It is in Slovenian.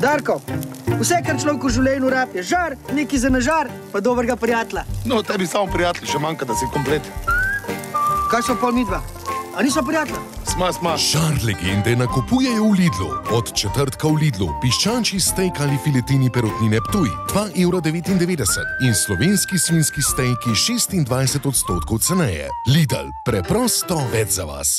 Darko, vse, kar človek v življenju rabi, je žar, neki za nažar, pa dobrega prijatelja. No, tebi samo prijatelj, še manjka, da si komplet. Kaj so pol midva? A niso prijatelja? Sma, sma. Žar legende nakupujejo v Lidlu. Od četrtka v Lidlu piščančji steak ali filetini perutnine Ptuj 2,99 evra in slovenski svinski steak 26 odstotkov ceneje. Lidl, preprosto več za vas.